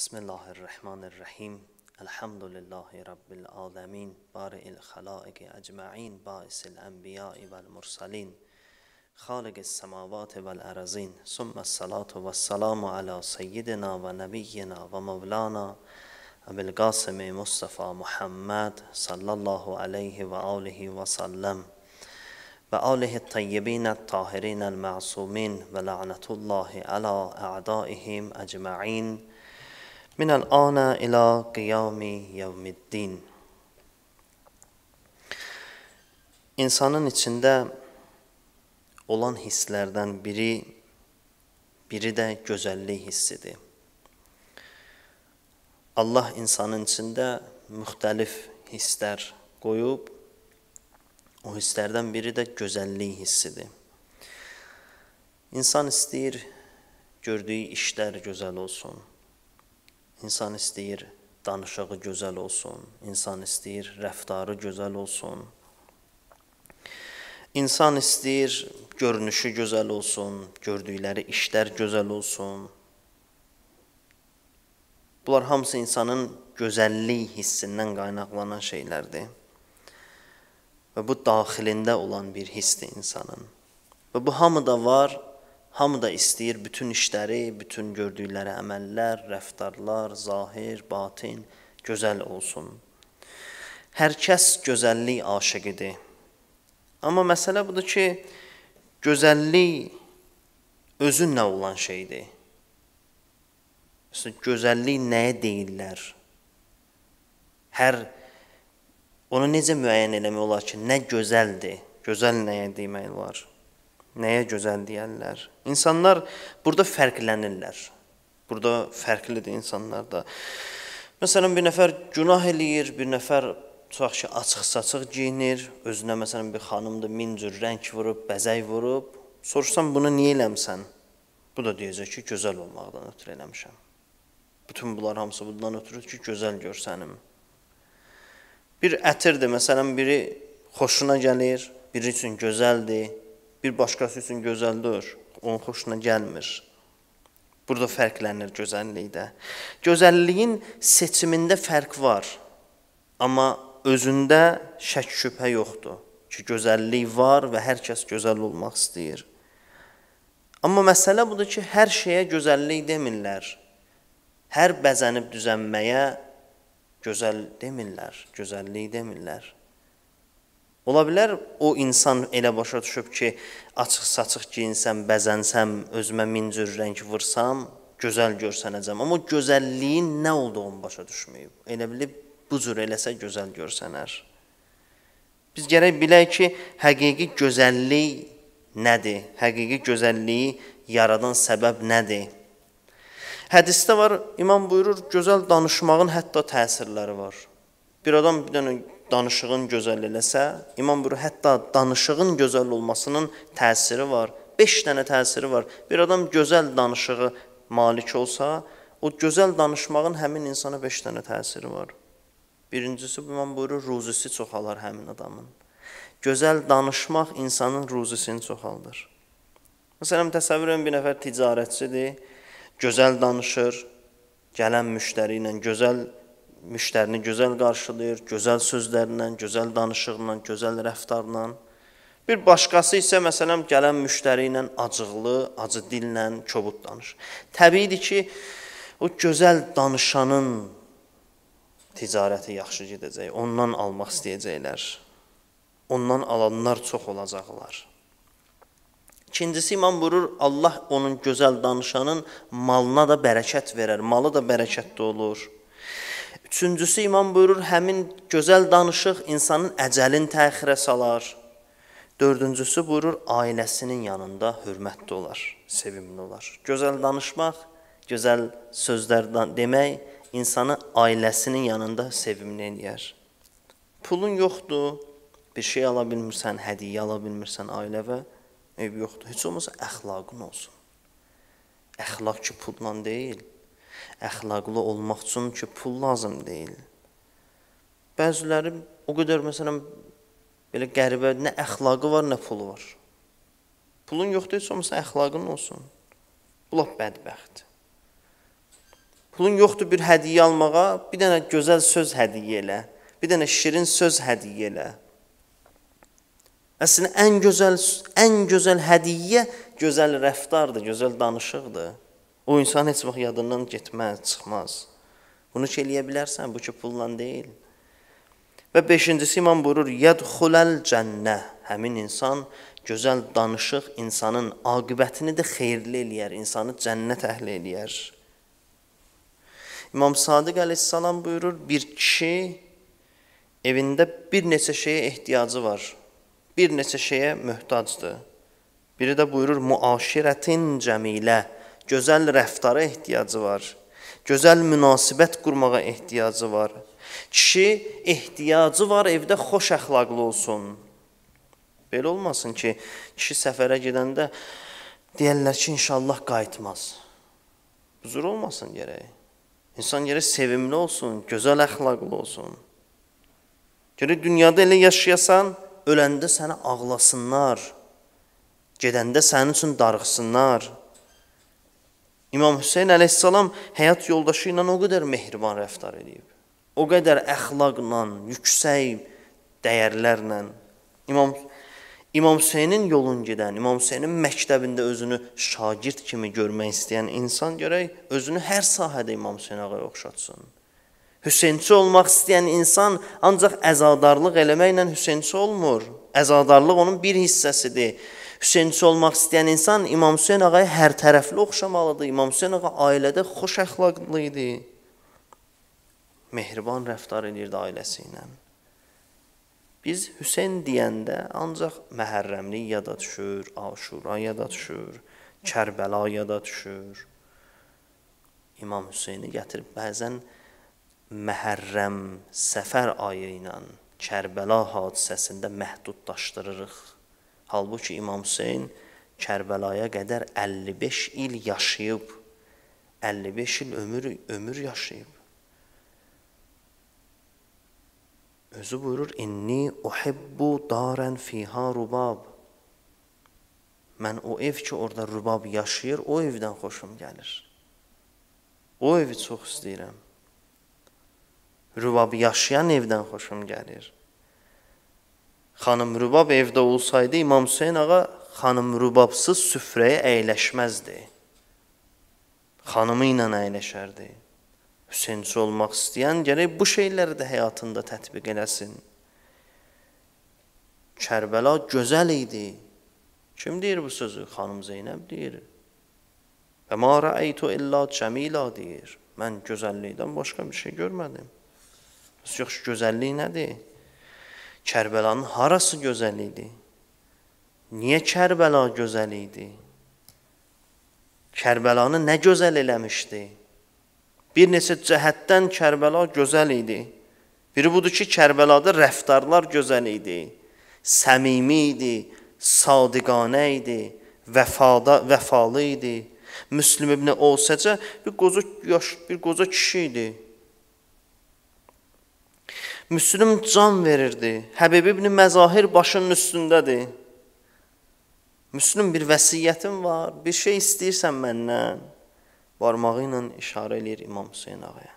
بسم الله الرحمن الرحيم. الحمد لله رب العالمين. بارئ الخلائق أجمعين. باعث الأنبياء والمرسلين. خالق السماوات والأرزين ثم الصلاة والسلام على سيدنا ونبينا ومولانا أبي القاسم مصطفى محمد صلى الله عليه وآله وسلم. وآله الطيبين الطاهرين المعصومين. ولعنة الله على أعدائهم أجمعين. من الان الى قیام یوم الدین İnsanın içində olan hisslərdən biri biri də gözəllik hissidir. Allah insanın içində müxtəlif hisslər qoyub, o hisslərdən biri də gözəllik hissidir. İnsan istəyir gördüyü işlər gözəl olsun. İnsan istəyir danışığı gözəl olsun, insan istəyir rəftarı gözəl olsun. İnsan istəyir görünüşü gözəl olsun, gördükləri işlər gözəl olsun. Bunlar hamısı insanın gözəllik hissindən qaynaqlanan şeylərdir. Və bu daxilində olan bir hissdir insanın. Və bu hamıda var, Hamı da istəyir bütün işləri, bütün gördükləri əməllər, rəftarlar, zahir, batin gözəl olsun. Hər kəs gözəllik aşiqidir. Amma məsələ budur ki, gözəllik özü nə olan şeydir? Məsələn, gözəllik nəyə deyirlər? Hər onu necə müəyyən eləmək olar ki, nə gözəldir? Gözəl nəyə demək olar? Nəyə gözəl deyərlər? İnsanlar burada fərqlənirlər. Burada fərqlidir insanlar da. Məsələn, bir nəfər günah eləyir, bir nəfər çox ki, açıq-saçıq geyinir, özünə məsələn bir xanımdır, min cür rəng vurub, bəzək vurub. Soruşsam bunu niyə eləmsən? Bu da deyəcək ki, gözəl olmaqdan ötürü eləmişəm. Bütün bunlar hamısı bundan ötürü ki, gözəl görsənim. Bir ətirdir, məsələn, biri xoşuna gəlir, biri üçün gözəldir, bir başqası üçün gözəldir, onun xoşuna gəlmir. Burada fərqlənir gözəllikdə. Gözəlliyin seçimində fərq var. Amma özündə şək şübhə yoxdur ki, gözəllik var və hər kəs gözəl olmaq istəyir. Amma məsələ budur ki, hər şeyə gözəllik demirlər. Hər bəzənib düzənməyə gözəl demirlər, gözəllik demirlər. Ola bilər o insan elə başa düşüb ki, açıq-saçıq giyinsəm, bəzənsəm, özümə min cür rəng vursam, gözəl görsənəcəm. Amma gözəlliyin nə olduğunu başa düşməyib. Elə bilib bu cür eləsə gözəl görsənər. Biz gərək bilək ki, həqiqi gözəllik nədir? Həqiqi gözəlliyi yaradan səbəb nədir? Hədisdə var, imam buyurur, gözəl danışmağın hətta təsirləri var. Bir adam bir dənə danışığın gözəl eləsə, İmam buyurur, hətta danışığın gözəl olmasının təsiri var. 5 dənə təsiri var. Bir adam gözəl danışığı malik olsa, o gözəl danışmağın həmin insana 5 dənə təsiri var. Birincisi İmam buyurur, ruzisi çoxalar həmin adamın. Gözəl danışmaq insanın ruzisini çoxaldır. Məsələn, təsəvvür edin bir nəfər ticarətçidir, gözəl danışır, gələn müştəri ilə gözəl müştərini gözəl qarşılayır, gözəl sözlərlə, gözəl danışıqla, gözəl rəftarla. Bir başqası isə məsələn gələn müştəri ilə acıqlı, acı dillə, kobud danışır. Təbiidir ki, o gözəl danışanın ticarəti yaxşı gedəcək. Ondan almaq istəyəcəklər. Ondan alanlar çox olacaqlar. İkincisi imam buyurur, Allah onun gözəl danışanın malına da bərəkət verər. Malı da bərəkətli olur. Üçüncüsü imam buyurur, həmin gözəl danışıq insanın əcəlin təxirə salar. Dördüncüsü buyurur, ailəsinin yanında hörmətli olar, sevimli olar. Gözəl danışmaq, gözəl sözlər demək insanı ailəsinin yanında sevimli eləyər. Pulun yoxdur, bir şey ala bilmirsən, hədiyyə ala bilmirsən ailəvə, ev yoxdur. Heç olmasa əxlaqın olsun. Əxlaq ki, pulla deyil əxlaqlı olmaq üçün ki, pul lazım deyil. Bəziləri o qədər məsələn belə qəribə nə əxlaqı var, nə pulu var. Pulun yoxdur, heç olmasa əxlaqın olsun. Bu lap bədbəxtdir. Pulun yoxdur bir hədiyyə almağa, bir dənə gözəl söz hədiyyə elə. Bir dənə şirin söz hədiyyə elə. Əslində ən gözəl ən gözəl hədiyyə gözəl rəftardır, gözəl danışıqdır. O insan heç vaxt yadından getməz, çıxmaz. Bunu ki eləyə bilərsən, bu ki pulla deyil. Və 5-incisi imam buyurur: "Yədxuləl cənnə." Həmin insan gözəl danışıq insanın aqibətini də xeyirli eləyər, insanı cənnət əhli eləyər. İmam Sadiq əleyhissalam buyurur: "Bir kişi evində bir neçə şeyə ehtiyacı var. Bir neçə şeyə möhtacdır. Biri də buyurur: "Muaşirətin cəmilə." Gözəl rəftara ehtiyacı var. Gözəl münasibət qurmağa ehtiyacı var. Kişi ehtiyacı var evdə xoş əxlaqlı olsun. Belə olmasın ki, kişi səfərə gedəndə deyərlər ki, inşallah qayıtmaz. Huzur olmasın gərək. İnsan gərək sevimli olsun, gözəl əxlaqlı olsun. Gərək dünyada elə yaşayasan, öləndə səni ağlasınlar. Gedəndə sənin üçün darıxsınlar. İmam Hüseyn əleyhissalam həyat yoldaşı ilə o qədər mehriban rəftar edib o qədər əxlaqla, yüksək dəyərlərlə İmam İmam Hüseynin yolun gedən, İmam Hüseynin məktəbində özünü şagird kimi görmək istəyən insan görək özünü hər sahədə İmam Hüseyn ağaya oxşatsın. Hüseynçi olmaq istəyən insan ancaq əzadarlıq eləməklə Hüseynçi olmur. Əzadarlıq onun bir hissəsidir. Hüseynçi olmaq istəyən insan İmam Hüseyn ağaya hər tərəfli oxşamalıdır. İmam Hüseyn ağa ailədə xoş əxlaqlı idi mehriban rəftar edirdi ailəsi ilə. Biz Hüseyn deyəndə ancaq Məhərrəmlik yada düşür, Aşura yada düşür, Kərbəla yada düşür. İmam Hüseyni gətirib bəzən Məhərrəm səfər ayı ilə Kərbəla hadisəsində məhdudlaşdırırıq. Halbuki İmam Hüseyn Kərbəlaya qədər 55 il yaşayıb, 55 il ömür ömür yaşayıb. Özü buyurur, inni uhibbu darən fiha rubab. Mən o ev ki, orada rubab yaşayır, o evdən xoşum gəlir. O evi çox istəyirəm. Rubab yaşayan evdən xoşum gəlir. Xanım Rubab evdə olsaydı, İmam Hüseyn ağa xanım Rubabsız süfrəyə əyləşməzdi. Xanımı ilə əyləşərdi. Hüseynçi olmaq istəyən gərək bu şeyləri də həyatında tətbiq eləsin. Kərbəla gözəl idi. Kim deyir bu sözü? Xanım Zeynəb deyir. Və ma rəaytu illa cəmila deyir. Mən gözəllikdən başqa bir şey görmədim. Yox, gözəllik nədir? Kərbəlanın harası gözəl idi? Niyə Kərbəla gözəl idi? Kərbəlanı nə gözəl eləmişdi? Bir neçə cəhətdən Kərbəla gözəl idi. Biri budur ki, Kərbəlada rəftarlar gözəl idi. Səmimi idi, sadiqanə idi, vəfada, vəfalı idi. Müslim ibn Osəcə bir qoca yaş, bir qoca kişi idi. Müslüm can verirdi. Həbib ibn Məzahir başının üstündədir. Müslüm bir vəsiyyətim var, bir şey istəyirsən məndən barmağı ilə işarə eləyir İmam Hüseyn ağaya.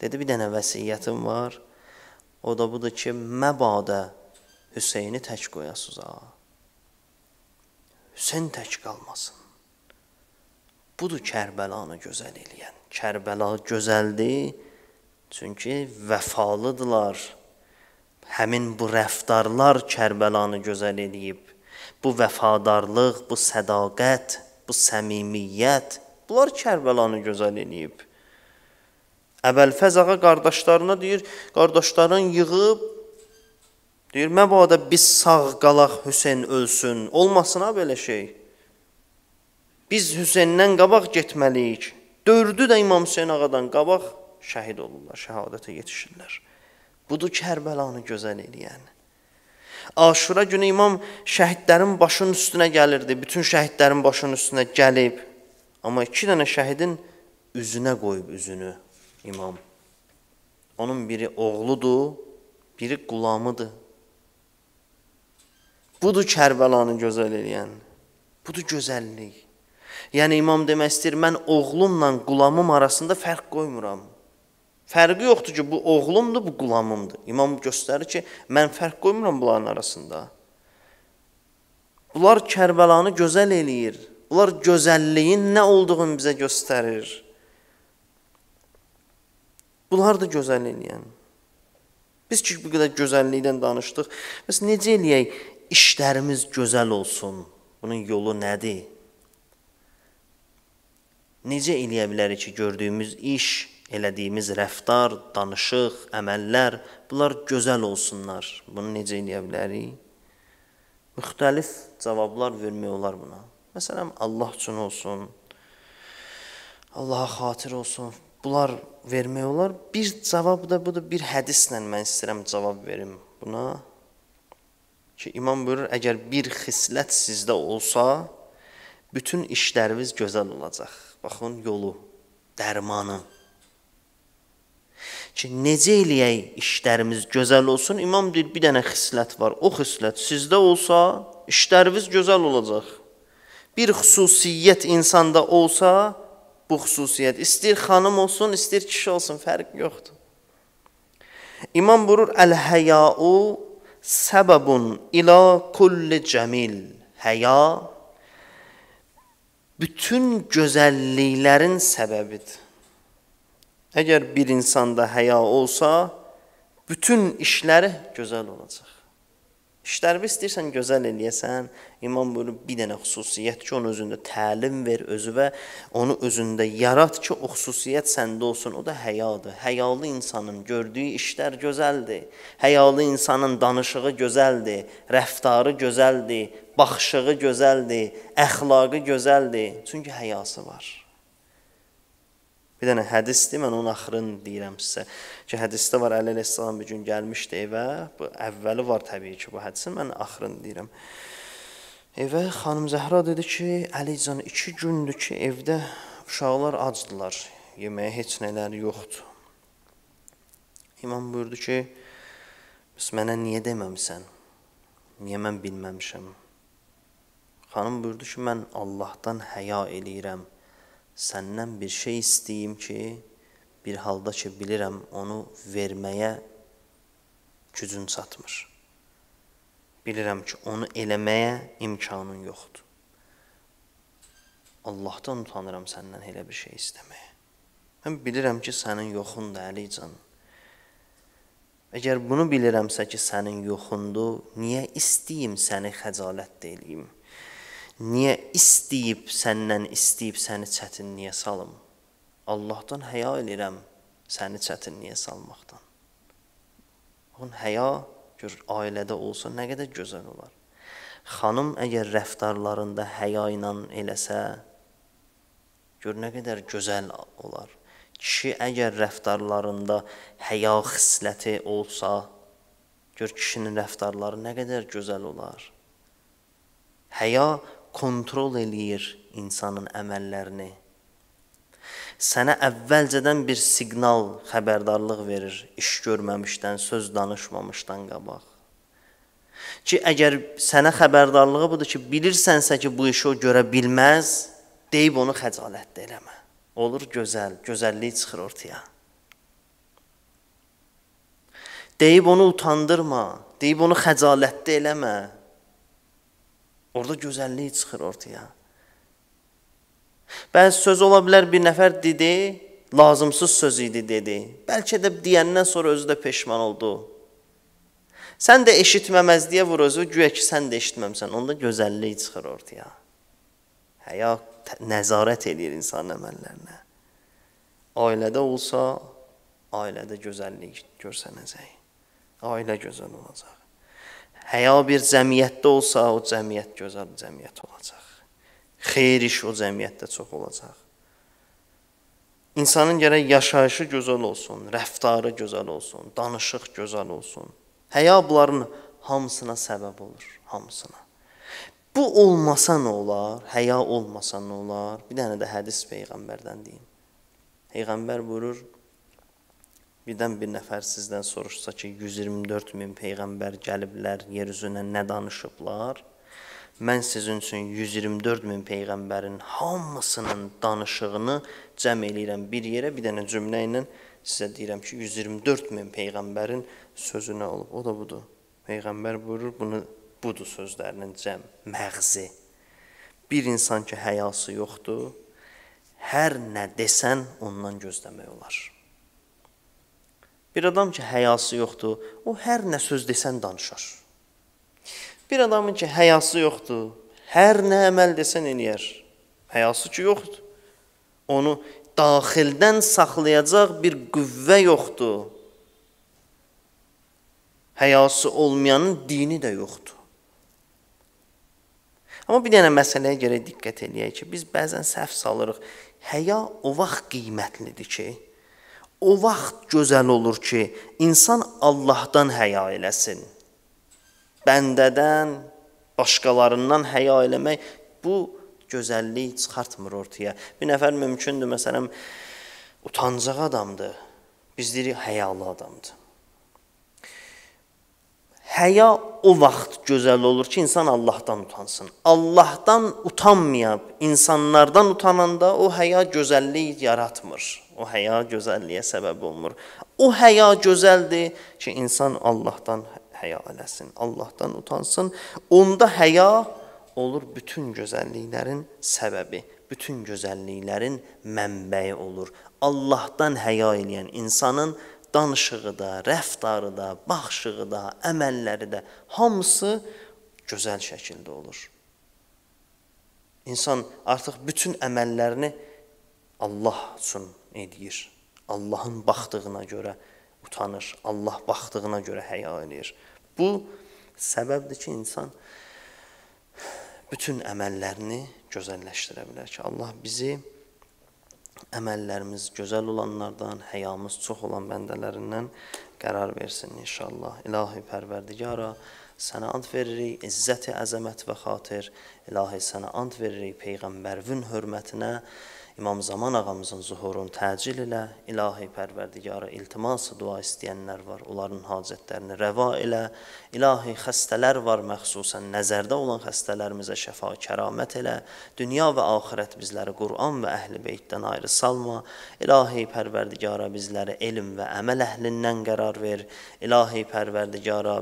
Dedi, bir dənə vəsiyyətim var. O da budur ki, məbadə Hüseyni tək qoyasız ha. Hüseyn tək qalmasın. Budur Kərbəlanı gözəl eləyən. Kərbəla gözəldir, çünki vəfalıdırlar. Həmin bu rəftarlar Kərbəlanı gözəl eləyib. Bu vəfadarlıq, bu sədaqət, bu səmimiyyət Bunlar Kərbəlanı gözəl eləyib. Əbəlfəz ağa qardaşlarına deyir, qardaşların yığıb deyir, məbada biz sağ qalaq Hüseyn ölsün. Olmasın ha belə şey. Biz Hüseyndən qabaq getməliyik. Dördü də İmam Hüseyn ağadan qabaq şəhid olurlar, şəhadətə yetişirlər. Budur Kərbəlanı gözəl eləyən. Aşura günü imam şəhidlərin başının üstünə gəlirdi. Bütün şəhidlərin başının üstünə gəlib Amma iki dənə şəhidin üzünə qoyub üzünü imam. Onun biri oğludur, biri qulamıdır. Budur Kərbəlanı gözəl eləyən. Budur gözəllik. Yəni imam demək istəyir, mən oğlumla qulamım arasında fərq qoymuram. Fərqi yoxdur ki, bu oğlumdur, bu qulamımdır. İmam göstərir ki, mən fərq qoymuram bunların arasında. Bunlar Kərbəlanı gözəl eləyir. Bunlar gözəlliyin nə olduğunu bizə göstərir. Bunlar da gözəl eləyən. Biz ki, bu qədər gözəllikdən danışdıq. Bəs necə eləyək işlərimiz gözəl olsun? Bunun yolu nədir? Necə eləyə bilərik ki, gördüyümüz iş, elədiyimiz rəftar, danışıq, əməllər, bunlar gözəl olsunlar. Bunu necə eləyə bilərik? Müxtəlif cavablar vermək olar buna. Məsələn, Allah üçün olsun, Allaha xatir olsun. Bunlar vermək olar. Bir cavab da budur. Bir hədislə mən istəyirəm cavab verim buna. Ki imam buyurur, əgər bir xislət sizdə olsa, bütün işləriniz gözəl olacaq. Baxın yolu, dərmanı ki, necə eləyək işlərimiz gözəl olsun? İmam deyir, bir dənə xislət var. O xislət sizdə olsa, işləriniz gözəl olacaq. Bir xüsusiyyət insanda olsa, bu xüsusiyyət istəyir xanım olsun, istəyir kişi olsun, fərq yoxdur. İmam buyurur, "Əl-həyau səbəbun ila kulli cəmil." Həya bütün gözəlliklərin səbəbidir. Əgər bir insanda həya olsa, bütün işləri gözəl olacaq. İşlərini istəyirsən gözəl eləyəsən, imam buyurur bir dənə xüsusiyyət ki, onun özündə təlim ver özünə, onu özündə yarat ki, o xüsusiyyət səndə olsun. O da həyadır. Həyalı insanın gördüyü işlər gözəldir. Həyalı insanın danışığı gözəldir, rəftarı gözəldir, baxışığı gözəldir, əxlaqı gözəldir. Çünki həyası var. Bir dənə hədisdir, mən onun axırını deyirəm sizə. Ki hədisdə var Əli əleyhissalam bir gün gəlmişdi evə. Bu əvvəli var təbii ki bu hədisin, mən axırını deyirəm. Evə xanım Zəhra dedi ki, Əlican 2 gündür ki, evdə uşaqlar acdılar. Yeməyə heç nələri yoxdur. İmam buyurdu ki, "Bəs mənə niyə deməmisən? Niyə mən bilməmişəm?" Xanım buyurdu ki, "Mən Allahdan həya eləyirəm." Səndən bir şey istəyim ki, bir halda ki, bilirəm onu verməyə gücün çatmır. Bilirəm ki, onu eləməyə imkanın yoxdur. Allahdan utanıram səndən elə bir şey istəməyə. Mən bilirəm ki, sənin yoxundur Əlican. Əgər bunu bilirəmsə ki, sənin yoxundur, niyə istəyim səni xəcalət eləyim? Niyə istəyib səndən istəyib səni çətinliyə salım? Allahdan həya edirəm səni çətinliyə salmaqdan. Onun həya gör ailədə olsa nə qədər gözəl olar. Xanım əgər rəftarlarında həya ilə eləsə, gör nə qədər gözəl olar. Kişi əgər rəftarlarında həya xisləti olsa, gör kişinin rəftarları nə qədər gözəl olar. Həya kontrol eləyir insanın əməllərini. Sənə əvvəlcədən bir siqnal, xəbərdarlıq verir, iş görməmişdən, söz danışmamışdan qabaq. Ki əgər sənə xəbərdarlığı budur ki, bilirsənsə ki, bu işi o görə bilməz, deyib onu xəcalətdə eləmə. Olur gözəl, gözəllik çıxır ortaya. Deyib onu utandırma, deyib onu xəcalətdə eləmə. Orada gözəllik çıxır ortaya. Bəzi söz ola bilər bir nəfər dedi, lazımsız söz idi dedi. Bəlkə də deyəndən sonra özü də peşman oldu. Sən də eşitməməzliyə vur özü, güya ki sən də eşitməmsən. Onda gözəllik çıxır ortaya. Həya nəzarət eləyir insanın əməllərinə. Ailədə olsa, ailədə gözəllik görsənəcək. Ailə gözəl olacaq. Həya bir cəmiyyətdə olsa, o cəmiyyət gözəl cəmiyyət olacaq. Xeyir iş o cəmiyyətdə çox olacaq. İnsanın gərək yaşayışı gözəl olsun, rəftarı gözəl olsun, danışıq gözəl olsun. Həya bunların hamısına səbəb olur, hamısına. Bu olmasa nə olar? Həya olmasa nə olar? Bir dənə də hədis peyğəmbərdən deyim. Peyğəmbər buyurur: Birdən bir nəfər sizdən soruşsa ki, 124 min peyğəmbər gəliblər, yer üzünə nə danışıblar? mən sizin üçün 124 min peyğəmbərin hamısının danışığını cəm eləyirəm bir yerə, bir dənə cümlə ilə sizə deyirəm ki, 124 min peyğəmbərin sözü nə olub? O da budur. Peyğəmbər buyurur, bunu budur sözlərinin cəm, məğzi. Bir insan ki, həyası yoxdur, hər nə desən ondan gözləmək olar. Bir adam ki, həyası yoxdur, o hər nə söz desən danışar. Bir adamın ki, həyası yoxdur, hər nə əməl desən eləyər. Həyası ki, yoxdur. Onu daxildən saxlayacaq bir qüvvə yoxdur. Həyası olmayanın dini də yoxdur. Amma bir dənə məsələyə görə diqqət eləyək ki, biz bəzən səhv salırıq. Həya o vaxt qiymətlidir ki, o vaxt gözəl olur ki, insan Allahdan həya eləsin bəndədən, başqalarından həya eləmək bu gözəllik çıxartmır ortaya. Bir nəfər mümkündür, məsələn, utancaq adamdır. Biz deyirik həyalı adamdır. Həya o vaxt gözəl olur ki, insan Allahdan utansın. Allahdan utanmayıb insanlardan utananda o həya gözəllik yaratmır. O həya gözəlliyə səbəb olmur. O həya gözəldir ki, insan Allahdan həya eləsin, Allahdan utansın. Onda həya olur bütün gözəlliklərin səbəbi, bütün gözəlliklərin mənbəyi olur. Allahdan həya eləyən insanın danışığı da, rəftarı da, baxışı da, əməlləri də hamısı gözəl şəkildə olur. İnsan artıq bütün əməllərini Allah üçün edir. Allahın baxdığına görə utanır. Allah baxdığına görə həya eləyir. Bu səbəbdir ki, insan bütün əməllərini gözəlləşdirə bilər ki, Allah bizi əməllərimiz gözəl olanlardan, həyamız çox olan bəndələrindən qərar versin inşallah. İlahi Pərverdigara, sənə ant veririk, izzəti əzəmət və xatir. İlahi sənə ant veririk Peyğəmbərvün hörmətinə. İmam Zaman ağamızın zuhurunu təcil elə, ilahi pərverdigara iltiması dua istəyənlər var, onların hacətlərini rəva elə, ilahi xəstələr var, məxsusən nəzərdə olan xəstələrimizə şəfa kəramət elə, dünya və axirət bizləri Qur'an və əhl-i beytdən ayrı salma, ilahi pərverdigara bizləri elm və əməl əhlindən qərar ver, ilahi pərverdigara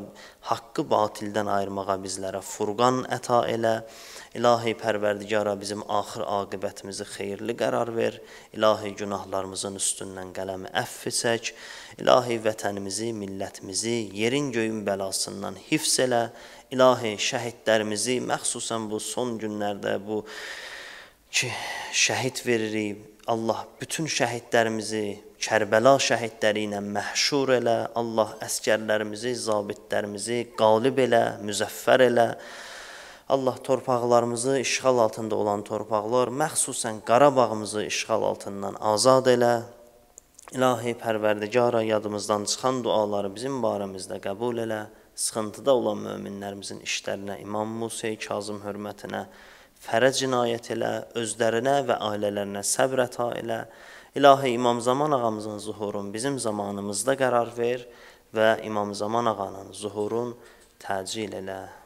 haqqı batildən ayırmağa bizlərə furqan əta elə, İlahi Pərverdigara bizim axır aqibətimizi xeyirli qərar ver. İlahi günahlarımızın üstündən qələmi əff çək. İlahi vətənimizi, millətimizi yerin göyün bəlasından hifz elə. İlahi şəhidlərimizi məxsusən bu son günlərdə bu ki şəhid veririk. Allah bütün şəhidlərimizi Kərbəla şəhidləri ilə məhşur elə. Allah əskərlərimizi, zabitlərimizi qalib elə, müzəffər elə. Allah torpaqlarımızı işğal altında olan torpaqlar, məxsusən Qarabağımızı işğal altından azad elə. İlahi Pərverdigara yadımızdan çıxan duaları bizim barəmizdə qəbul elə. Sıxıntıda olan möminlərimizin işlərinə, İmam Musa Kazım hörmətinə fərəc cinayət elə, özlərinə və ailələrinə səbr əta elə. İlahi İmam Zaman ağamızın zuhurun bizim zamanımızda qərar ver və İmam Zaman ağanın zuhurun təcil elə.